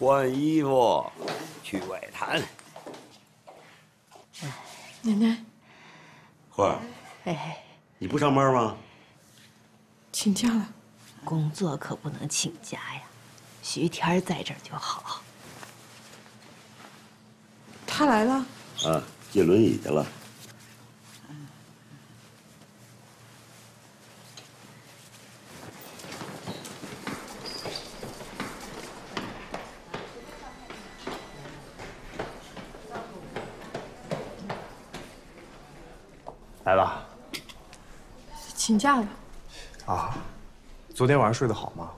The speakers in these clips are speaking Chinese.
换衣服，去外滩。奶奶，花儿，哎，你不上班吗？请假了。工作可不能请假呀，徐天在这儿就好。他来了。啊，借轮椅去了。来了。请假了。啊，昨天晚上睡得好吗？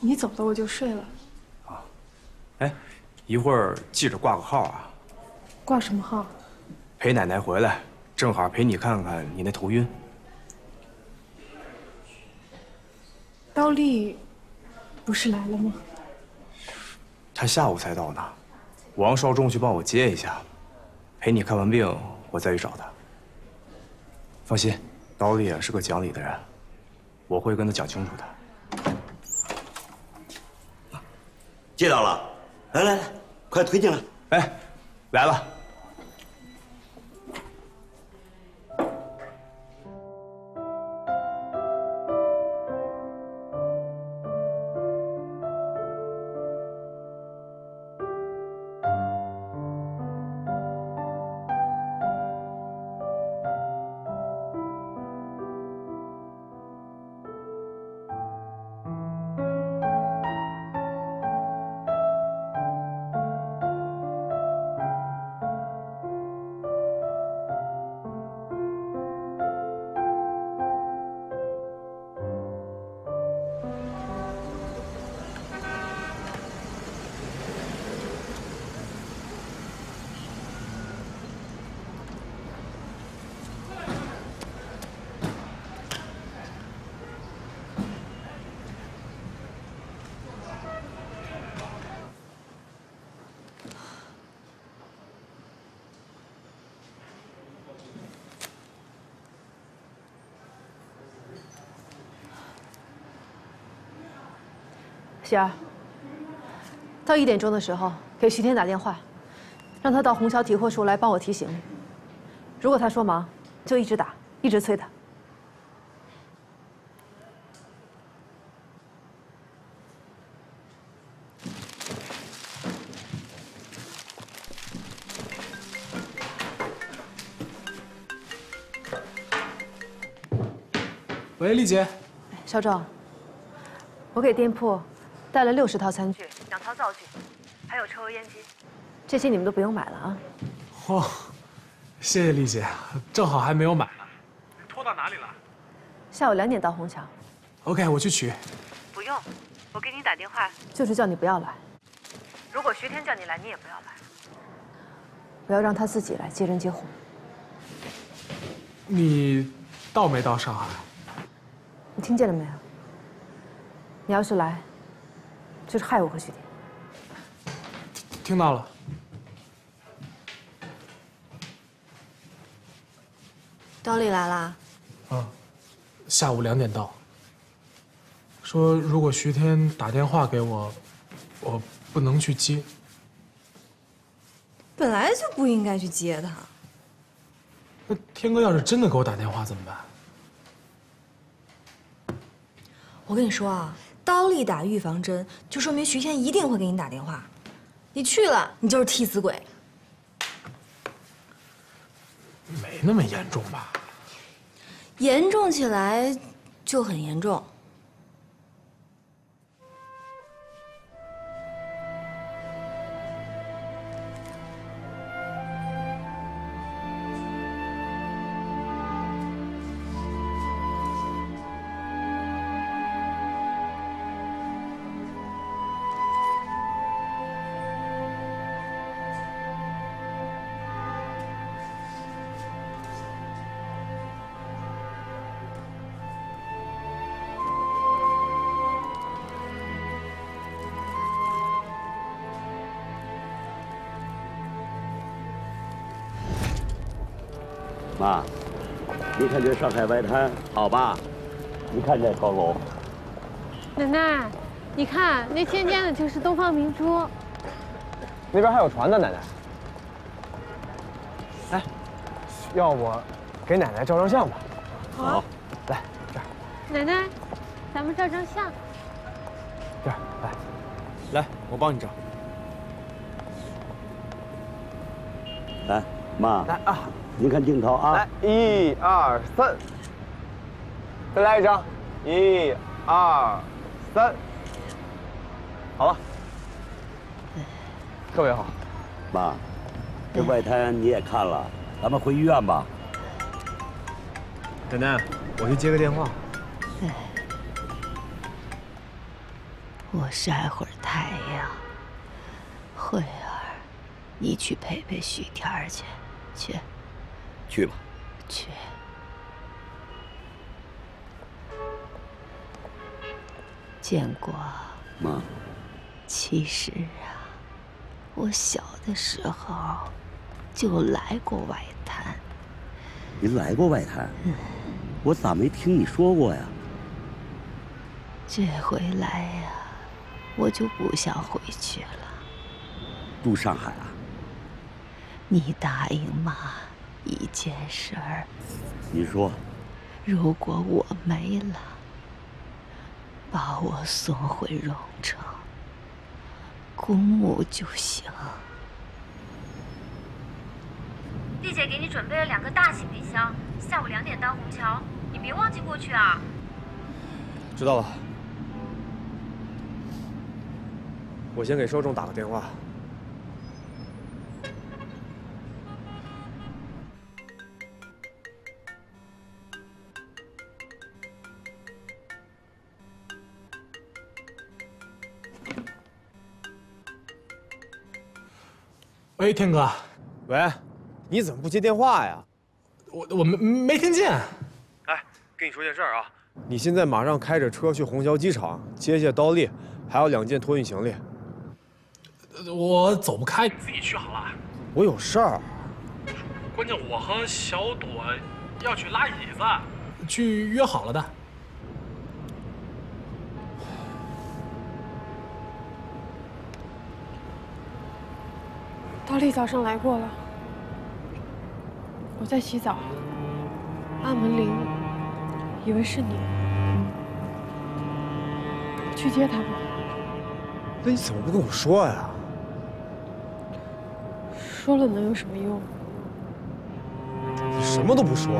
你走了我就睡了。啊，哎，一会儿记着挂个号啊。挂什么号？陪奶奶回来，正好陪你看看你那头晕。刀丽，不是来了吗？他下午才到呢，王少忠去帮我接一下，陪你看完病，我再去找他。放心，刀丽啊是个讲理的人，我会跟他讲清楚的。接到了，来来来，快推进来。哎，来了。喜儿，到一点钟的时候给徐天打电话，让他到虹桥提货处来帮我提行李。如果他说忙，就一直打，一直催他。喂，丽姐。少壮，我给店铺带了六十套餐具、两套灶具，还有抽油烟机，这些你们都不用买了啊。哦，谢谢丽姐，正好还没有买呢。拖到哪里了？下午两点到虹桥。OK，我去取。不用，我给你打电话就是叫你不要来。如果徐天叫你来，你也不要来。我要让他自己来接人接货。你到没到上海？你听见了没有？你要是来，就是害我和徐天。听到了。刀丽来啦。嗯，下午两点到。说如果徐天打电话给我，我不能去接。本来就不应该去接他。那天哥要是真的给我打电话怎么办？我跟你说啊，刀丽打预防针，就说明徐谦一定会给你打电话。你去了，你就是替死鬼。没那么严重吧？严重起来就很严重。妈，你看这上海外滩好吧？你看这高楼，奶奶，你看那尖尖的，就是东方明珠。那边还有船呢，奶奶。哎，要不给奶奶照张相吧？好，来这儿，奶奶，咱们照张相。这儿来，来，我帮你照。来，妈，来啊，您看镜头啊。来，一二三，再来一张，一二三，好了，特别好。妈，这外滩你也看了，咱们回医院吧。奶奶，我去接个电话。我晒会儿太阳。慧儿，你去陪陪许天儿去，去去吧。去。建国，妈，其实啊，我小的时候就来过外滩。您来过外滩？嗯我咋没听你说过呀？这回来呀，我就不想回去了。住上海啊？你答应妈一件事儿，你说，如果我没了，把我送回荣城，公墓就行。丽姐给你准备了两个大行李箱，下午两点到虹桥，你别忘记过去啊。知道了，我先给受众打个电话。喂，天哥，喂，你怎么不接电话呀？我我没没听见。哎，跟你说件事儿啊，你现在马上开着车去虹桥机场接下刀丽，还有两件托运行李。我走不开，你自己去好了。我有事儿。关键我和小朵要去拉椅子，去约好了的。刀丽早上来过了，我在洗澡，按门铃，以为是你，去接他吧。那你怎么不跟我说呀？说了能有什么用？你什么都不说。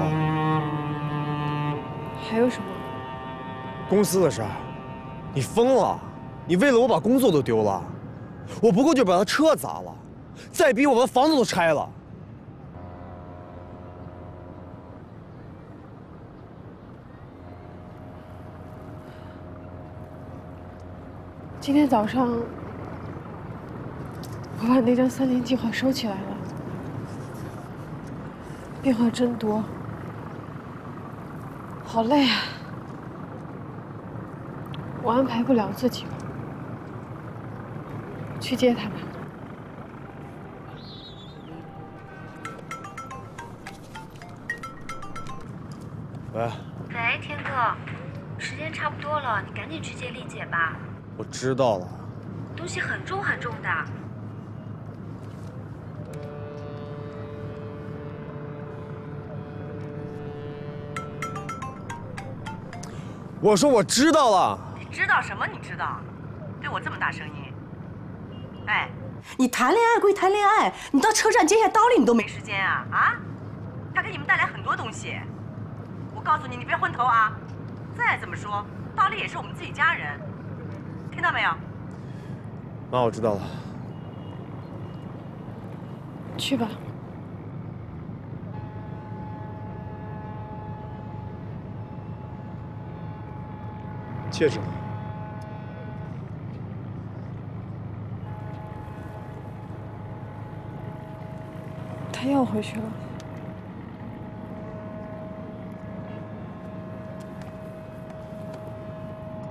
还有什么？公司的事儿，你疯了！你为了我把工作都丢了，我不过就把他车砸了，再逼我把房子都拆了。今天早上，我把那张三年计划收起来了，变化真多，好累啊！我安排不了自己了，去接他吧。喂，喂，天哥，时间差不多了，你赶紧去接丽姐吧，我知道了。东西很重很重的。我说我知道了。你知道什么？你知道？对我这么大声音？哎，你谈恋爱归谈恋爱，你到车站接下刀丽你都没没时间啊啊！他给你们带来很多东西，我告诉你，你别昏头啊！再怎么说，大丽也是我们自己家人，听到没有？妈，我知道了。去吧。戒指呢？他要回去了。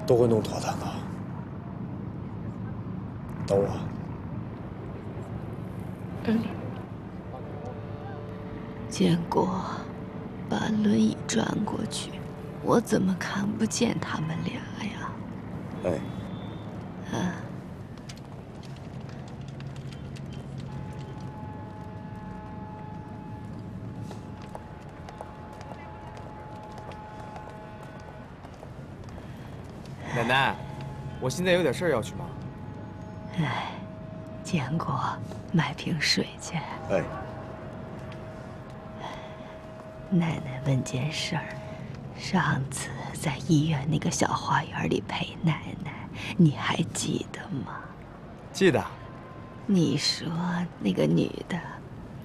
都会弄妥当的。等我。建国，把轮椅转过去，我怎么看不见他们俩呀？哎，奶奶，我现在有点事儿要去忙。哎，建国，买瓶水去。哎，奶奶问件事儿。上次在医院那个小花园里陪奶奶，你还记得吗？记得。你说那个女的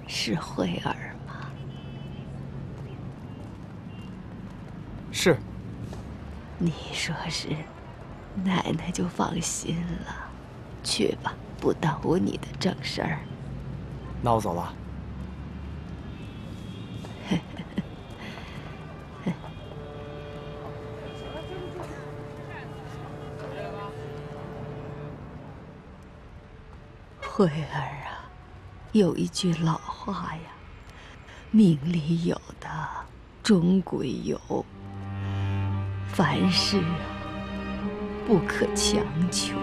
是慧儿吗？是。你说是，奶奶就放心了。去吧，不耽误你的正事儿。那我走了。慧儿啊，有一句老话呀，命里有的终归有，凡事啊不可强求。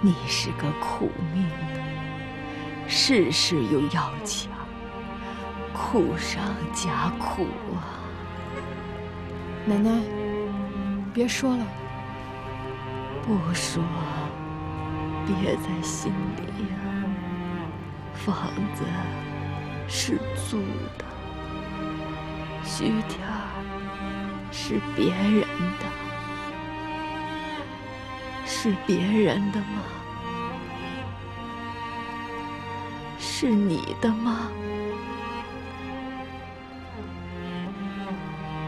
你是个苦命的，事事又要强，苦上加苦啊！奶奶，别说了，不说。憋在心里呀，房子是租的，徐天是别人的，是别人的吗？是你的吗？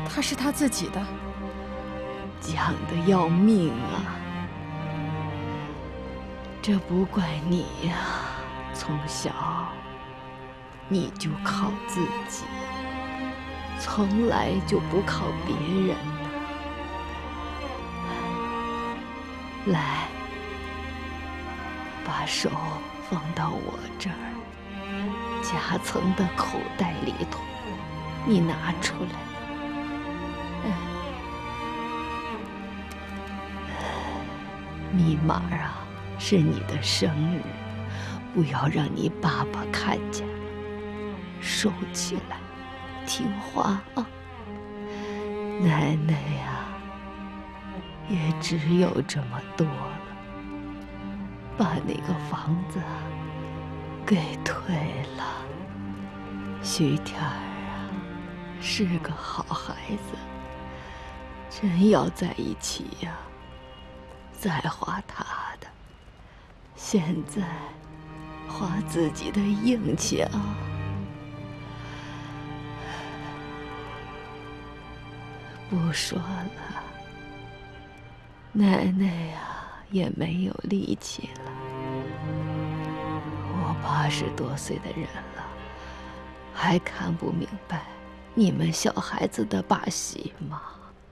他是他自己的，犟的要命啊！这不怪你呀，从小你就靠自己，从来就不靠别人来，把手放到我这儿夹层的口袋里头，你拿出来。密码啊！是你的生日，不要让你爸爸看见了。收起来，听话啊！奶奶呀，也只有这么多了。把那个房子给退了。徐天儿啊，是个好孩子，真要在一起呀，再花他的。现在花自己的硬气啊！不说了，奶奶呀也没有力气了。我八十多岁的人了，还看不明白你们小孩子的把戏吗？